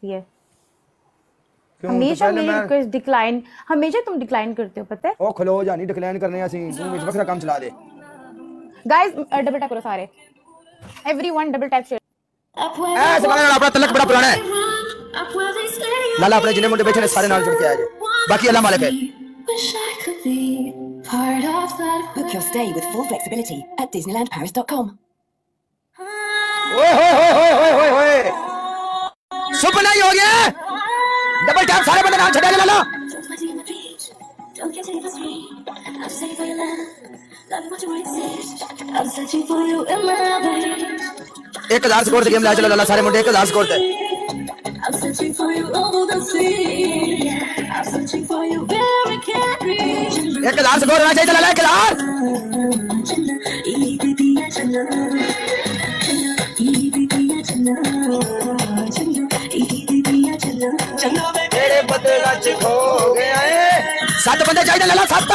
सकती है ਹਮੇਸ਼ਾ ਮੇਰੀ ਰਿਕੁਐਸਟ ਡਿਕਲਾਈਨ ਹਮੇਸ਼ਾ ਤੁਮ ਡਿਕਲਾਈਨ ਕਰਤੇ ਹੋ ਪਤਾ ਹੈ ਉਹ ਖਲੋ ਜਾਨੀ ਡਿਕਲਾਈਨ ਕਰਨੇ ਅਸੀਂ तू ਵਿੱਚ ਵੱਖਰਾ काम चला दे गाइस डबल टैप करो सारे एवरीवन डबल टैप शेयर ऐ सवाल अपना तलक बड़ा पुराना है लाला अपने जिन्हें मुंडे बैठे ने सारे नाल जुड़ के आए बाकी अल्लाह मालिक है Book your stay with full flexibility at DisneylandParis.com. Oh, oh, oh, oh, oh, oh, oh, oh. सपना ही हो गया। डबल टैप सारे बंदे नाम छड़ा लो एक हज़ार स्कोर से गेम ला चलो लाला सारे मुंडे, एक हज़ार स्कोर से। एक हज़ार स्कोर ला चाहिए लाला एक हज़ार। सच खो गया है। सत बंदे चाहिए लला सत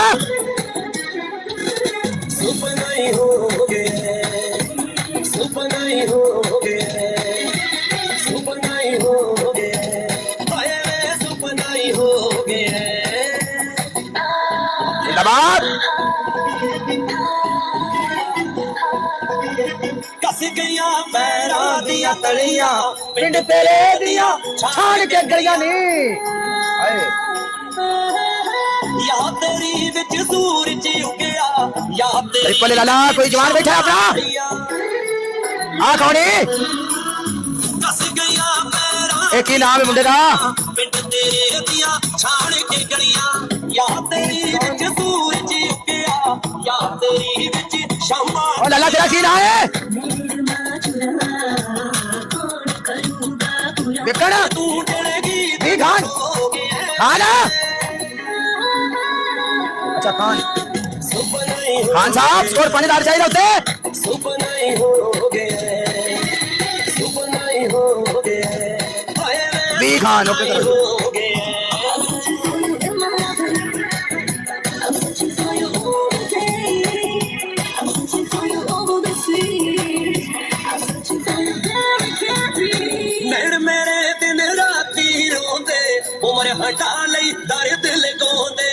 सुपना ही हो गए। सुपना ही हो गए। सुपना ही हो गए। सुपना ही हो गए। दिया तलिया पिंड तेरे दिया छाड़ के गलिया नी पले लाला कोई जवान बैठा अपना आ कौन एक ही नाम है मुंडे का लाला तेरा की नाम है बिकड़ा अच्छा, खान। अच्छा साहब स्कोर पनेदार चाहिए होते बी खान ओके। करो हटा लई दारे दिल गोदे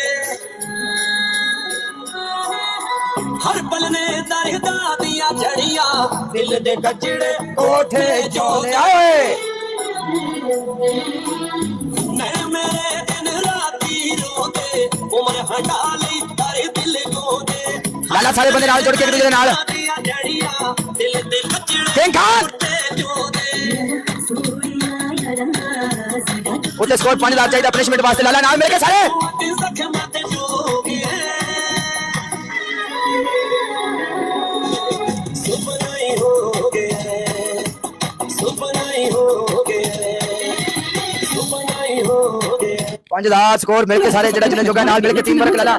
हर पल ने दर्दा दिया झड़िया दिल दे कचड़े कोठे जो जाए सारे बंदे जोड़ के एक दूसरे दिल ਉੱਥੇ ਸਕੋਰ 5 ਦਾ ਚਾਹੀਦਾ ਪਨਿਸ਼ਮੈਂਟ ਵਾਸਤੇ ਲਾਲਾ ਨਾਲ ਮਿਲ ਕੇ ਸਾਰੇ ਪੰਜ ਦਾ ਸਕੋਰ ਮਿਲ ਕੇ ਸਾਰੇ ਜਿਹੜਾ ਜਿੰਨੇ ਜੋਗਾ ਨਾਲ ਮਿਲ ਕੇ ਟੀਮ ਵਰਕ ਲਾਲਾ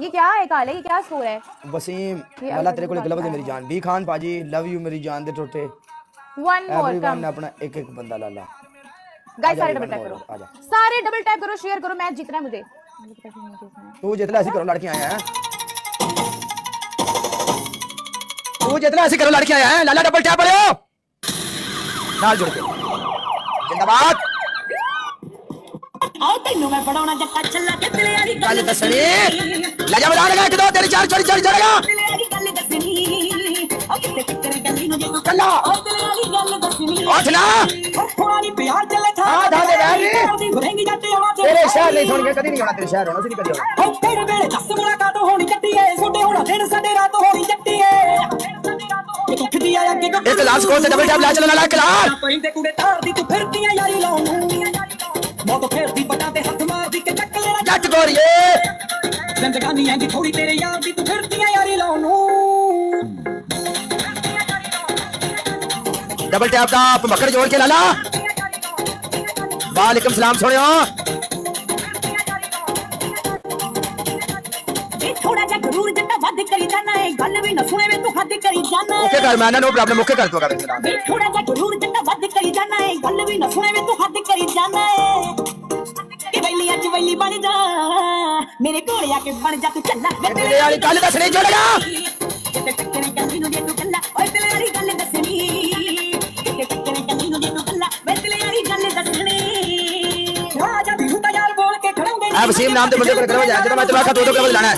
ये क्या है काले? ये क्या स्कोर है? वसीम अल्लाह तेरे को लव दे मेरी जान। बी खान पाजी लव यू मेरी जान दे टोटे। वन मोर कम ने अपना एक एक बंदा ला ला। गाइस सारे डबल टैप करो। सारे डबल टैप करो शेयर करो मैच जीतना है मुझे। तू जितना ऐसे करो लड़के आया है। तू जितना ऐसे करो लड़के आया है। लाला डबल टैप करो नाल जुड़ के। जिंदाबाद। ਆਓ ਤੈਨੂੰ ਮੈਂ ਫੜਾਉਣਾ ਜੱਟਾ ਛੱਲਾ ਤੇ ਤੇਰੇ ਵਾਲੀ ਗੱਲ ਦੱਸਣੀ ਲੈ ਜਾ ਬਣਾ ਲੈ ਇੱਕ ਦੋ ਤੇਰੀ ਚਾਰ ਚੋਰੀ ਚੋਰੀ ਚੜੇਗਾ ਤੇਰੇ ਵਾਲੀ ਗੱਲ ਦੱਸਣੀ ਓ ਕਿਤੇ ਕਿਤੇ ਗੱਲੀ ਨੂੰ ਜੇ ਤੂੰ ਕੱਲਾ ਓ ਤੇਰੇ ਵਾਲੀ ਗੱਲ ਦੱਸਣੀ ਉੱਠ ਨਾ ਓ ਖੁਆਰੀ ਪਿਆਰ ਚੱਲੇ ਥਾ ਆ ਦਾ ਦੇ ਰਹਿ ਵਰੇਂਗੀ ਜੱਟ ਆਵਾ ਤੇਰੇ ਸ਼ਹਿਰ ਨਹੀਂ ਸੁਣ ਕੇ ਕਦੀ ਨਹੀਂ ਆਉਣਾ ਤੇਰੇ ਸ਼ਹਿਰ ਹੋਣਾ ਸੀ ਨਹੀਂ ਕਦੀ ਆਉਣਾ ਓ ਤੇਰੇ ਵੇਲੇ ਦੱਸ ਮੁਲਾਕਾਤ ਹੋਣੀ ਜੱਟੀ ਏ ਛੋਡੇ ਹੋਣਾ ਦਿਨ ਸਾਡੇ ਰਾਤ ਹੋਣੀ ਜੱਟੀ ਏ ਇੱਕ ਲਾਸ ਕੋਲ ਤੇ ਡਬਲ ਟੈਪ ਲੈ ਚੱਲਣਾ ਲੈ ਕਲਾਰ ਪੈਂਦੇ ਕੁੜੇ ਤਾਰ ਦੀ ਤੂੰ ਫਿਰਦੀ ਆ ਯਾਰੀ ਲਾਉਂ ਮੋਟੋ ਫਿਰਦੀ ਨੱਚ ਗੋਰੀਏ ਜ਼ਿੰਦਗਾਨੀ ਐਂਦੀ ਥੋੜੀ ਤੇਰੇ ਯਾਰ ਦੀ ਤੂੰ ਫਿਰਦੀਆਂ ਯਾਰੀ ਲਾਉਣ ਨੂੰ ਡਬਲ ਟੈਪ ਦਾ ਪਮਕੜ ਜੋੜ ਕੇ ਲਾਲਾ ਵਾਲੇਕਮ ਸਲਾਮ ਸੋਹਣਿਆ ਥੋੜਾ ਜਿਹਾ ਗਰੂਰ ਜਿੱਤਾ ਵੱਧ ਕਰੀ ਜਾਣਾ ਹੈ ਗੱਲ ਵੀ ਨਾ ਸੁਣੇ ਵੇ ਤੂੰ ਹੱਦ ਕਰੀ ਜਾਣਾ ਓਕੇ ਕਰ ਮੈਂ ਨਾ ਨੋ ਪ੍ਰੋਬਲਮ ਓਕੇ ਕਰ ਤੂੰ ਕਰ ਸਲਾਮ ਥੋੜਾ ਜਿਹਾ ਗਰੂਰ ਜਿੱਤਾ ਵੱਧ ਕਰੀ ਜਾਣਾ ਹੈ ਗੱਲ ਵੀ ਨਾ ਸੁਣੇ ਵੇ ਤੂੰ ਹੱਦ ਕਰੀ ਜਾਣਾ ਹੈ गैली अच वैली बन जा। मेरे कोले आके बन जा तू चल्ला तेरे वाली गल दसने जोड़गा किते टक्करे गंदी नु दे तू कल्ला ओए तेरे वाली गल दसनी किते टक्करे गंदी नु दे तू कल्ला मैं तेरे वाली गल दसनी आ जा तू तो यार बोल के खड़ाऊँगे अब वसीम नाम दे बंदे को करवा जा। जब मैं तेरा दो दो करवा लाना है।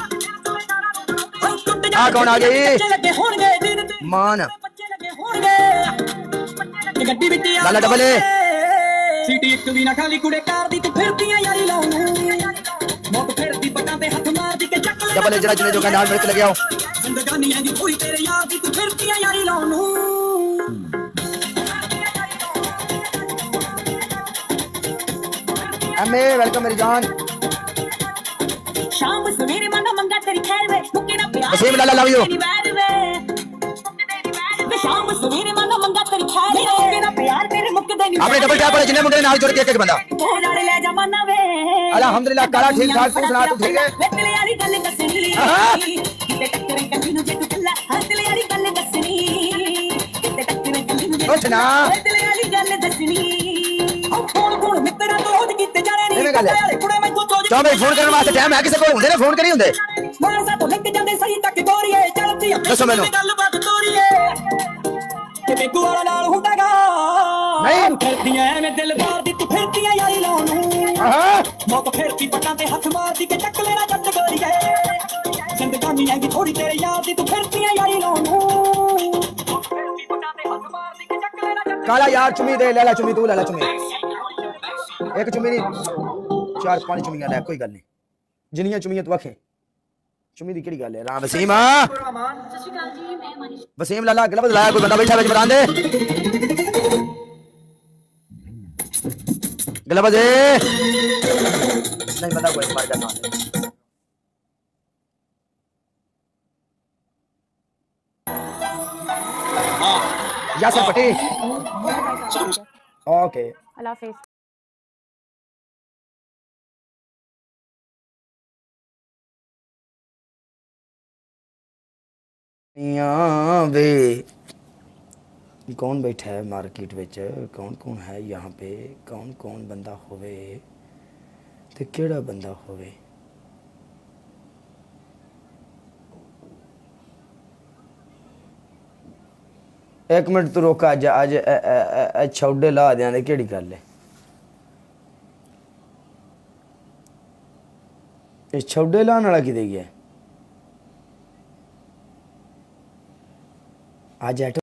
आ कौन आ गई? मान। गड्डी बिटिया लाला डबल है ਬੱਚੇ ਲੱਗੇ ਹੋਣਗੇ ਦਿਨ ਤੇ ਮਾਨ ਬੱਚੇ ਲੱਗੇ ਹੋਣਗੇ ਤੇ ਗੱਡੀ ਵਿੱਚ ਆ ਲਾਲਾ ਡਬਲ ਏ। ਸੀਟੀ ਇੱਕ ਵੀ ਨਾ ਖਾਲੀ ਕੁੜੇ ਕਾਰ ਦੀ ਤੂੰ ਫਿਰਦੀਆਂ ਯਾਰੀ ਲਾਉਂ ਮੋਟ ਫਿਰਦੀ ਪਟਾਂ ਤੇ ਹੱਥ ਮਾਰਦੀ ਕਿ ਚੱਕ ਲੈ ਡਬਲ ਏ ਜਿਹੜਾ ਜਿਹਨੇ ਜੋ ਕਹਿੰਦਾ ਨਾਲ ਮਿਲ ਕੇ ਲੱਗਿਆ ਜ਼ਿੰਦਗਾਨੀ ਐਂ ਦੀ ਕੋਈ ਤੇਰੇ ਯਾਰ ਦੀ ਤੂੰ ਫਿਰਦੀਆਂ ਯਾਰੀ ਲਾਉਂ ਐਮਏ ਵੈਲਕਮ ਮੇਰੀ ਜਾਨ ਸ਼ਾਮ ਸਵੇਰੇ ਮੰਗਾ ਮੰਗਾ ਤੇਰੀ ਖੈਰ ਵੇ ਮੁੱਕੇ ਨਾ ਪਿਆਰ ਵਸੀਮ ਲਾਲਾ love you। ਤੇਰੀ ਵੈਰ ਵੇ ਵੇ ਸ਼ਾਮ ਤੇਰੇ ਮੁੱਕਦੇ ਨਹੀਂ ਆਪਣੇ ਡਬਲ ਟੈਪ ਵਾਲੇ ਜਿੰਨੇ ਮੁੰਡੇ ਨੇ ਨਾਲ ਜੁੜ ਕੇ ਇੱਕ ਇੱਕ ਬੰਦਾ ਤੋ ਨਾਲੇ ਲੈ ਜਾ ਮਾਨਾ ਵੇ ਅਲਹਮਦੁਲਿਲਾ, ਕਾਲਾ ਠੀਕ ਠਾਕ, ਤੂੰ ਸੁਣਾ, ਤੂੰ ਠੀਕ ਹੈ? ਵੇ ਤੇਰੇ ਵਾਲੀ ਗੱਲ ਦੱਸਣੀ ਹਾਂ। ਕਿਤੇ ਟੱਕਰੇ ਕੰਨੀ ਨੂੰ ਜੇ ਤੂੰ ਕੱਲਾ ਹਾਂ ਤੇਰੇ ਵਾਲੀ ਗੱਲ ਦੱਸਣੀ ਕਿਤੇ ਟੱਕਰੇ ਕੰਨੀ ਨੂੰ ਜੇ ਉਹ ਸੁਣਾ। ਵੇ ਤੇਰੇ ਵਾਲੀ ਗੱਲ ਦੱਸਣੀ ਉਹ ਫੋਨ ਫੋਨ ਮਿੱਤਰਾਂ ਤੋਂ ਰੋਜ਼ ਕੀਤੇ ਜਾਣੇ ਨਹੀਂ ਐਵੇਂ ਗੱਲ ਹੈ। ਵਾਲੇ ਕੁੜੇ ਮੈਥੋਂ ਚੋਜ ਚੌਂ ਬਈ ਫੋਨ ਕਰਨ ਵਾਸਤੇ ਟਾਈਮ ਹੈ ਕਿਸੇ ਕੋਲ ਹੁੰਦੇ ਨੇ ਫੋਨ ਕਰੀ ਹੁੰਦੇ ਮਾਸਾ ਤੋਂ ਲਿੰਕ ਜਾਂਦੇ ਸਹੀ ਤੱਕ ਗੋਰੀਏ ਚਲਦੀ ਆ ਦੱਸੋ ਮੈਨੂੰ। ਗੱਲਬਾਤ ਤੋਰੀਏ ਕਿ ਬੇਗੂ ਵਾਲਾ ਨਾਲ ਹੁੰਦਾਗਾ ਨਹੀਂ। ਫਿਰਦੀਆਂ ਐਵੇਂ ਦਿਲ ਬਾਰ ਦੀ ਤੂੰ ਫਿਰਦੀਆਂ ਯਾਰੀ ਲਾਉਣ ਨੂੰ ਆਹਾ ਮੌਤ ਫਿਰਦੀ ਪੱਟਾਂ ਤੇ ਹੱਥ ਮਾਰਦੀ ਕਿ ਚੱਕ ਲੈਣਾ ਜੱਟ ਗੋਰੀਏ ਜ਼ਿੰਦਗਾਨੀ ਐਂਗੀ ਥੋੜੀ ਤੇਰੇ ਯਾਰ ਦੀ ਤੂੰ ਫਿਰਦੀਆਂ ਯਾਰੀ ਲਾਉਣ ਨੂੰ ਮੌਤ ਫਿਰਦੀ ਪੱਟਾਂ ਤੇ ਹੱਥ ਮਾਰਦੀ ਕਿ ਚੱਕ ਲੈਣਾ ਜੱਟ ਕਾਲਾ ਯਾਰ ਚੁੰਮੀ ਦੇ ਲੈ ਲੈ ਚੁੰਮੀ ਤੂੰ ਲੈ ਲੈ ਚੁੰਮੀ ਇੱਕ ਚੁੰਮੀ ਨਹੀਂ ਚਾਰ ਪੰਜ ਚੁੰਮੀਆਂ ਲੈ ਕੋਈ ਗੱਲ ਨਹੀਂ ਜਿੰਨੀਆਂ ਚੁੰਮੀਆਂ ਤੂੰ ਆਖੇ ਚੁੰਮੀ ਦੀ ਕਿਹੜੀ ਗੱਲ गला बजे नहीं पता कोई फ़ायदा ना या सर पटी ओके अल्लाह हाफिज़ वे ये कौन बैठा है मार्केट ਵਿੱਚ ਕੌਣ ਕੌਣ ਹੈ यहाँ पे ਕੌਣ ਕੌਣ ਬੰਦਾ ਹੋਵੇ ਤੇ ਕਿਹੜਾ ਬੰਦਾ ਹੋਵੇ ਇੱਕ ਮਿੰਟ ਤੂੰ ਰੁਕ ਅੱਜ ਅੱਜ ਇਹ- ਇਹ- ਇਹ- ਇਹ ਛੌਡੇ ਲਾ ਦਿਆਂ ਦੇ ਕਿਹੜੀ ਗੱਲ ਹੈ ਇਹ ਛੌਡੇ ਲਾਉਣ ਵਾਲਾ ਕਿਤੇ ਗਿਆ ਅੱਜ ਐਟ